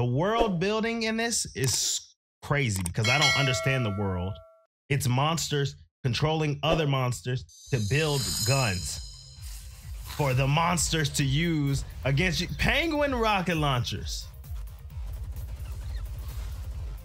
The world building in this is crazy because I don't understand the world. It's monsters controlling other monsters to build guns for the monsters to use against you. Penguin rocket launchers.